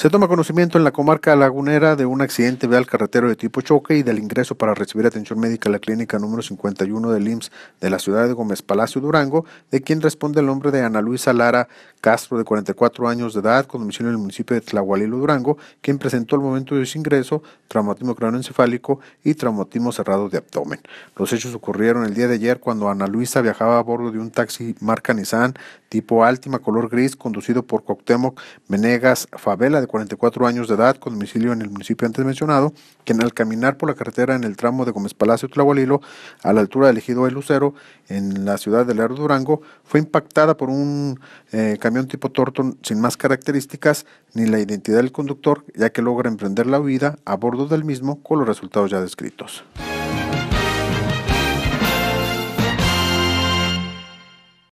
Se toma conocimiento en la comarca lagunera de un accidente vial carretero de tipo choque y del ingreso para recibir atención médica a la clínica número 51 del IMSS de la ciudad de Gómez Palacio Durango, de quien responde el nombre de Ana Luisa Lara Castro, de 44 años de edad, con domicilio en el municipio de Tlahualilo, Durango, quien presentó al momento de su ingreso traumatismo craneoencefálico y traumatismo cerrado de abdomen. Los hechos ocurrieron el día de ayer cuando Ana Luisa viajaba a bordo de un taxi marca Nissan tipo Altima color gris conducido por Coctemoc Venegas Favela de 44 años de edad con domicilio en el municipio antes mencionado, quien al caminar por la carretera en el tramo de Gómez Palacio Tlahualilo a la altura del ejido El Lucero en la ciudad de Lerdo Durango fue impactada por un eh, camión tipo Torton sin más características ni la identidad del conductor ya que logra emprender la huida a bordo del mismo con los resultados ya descritos.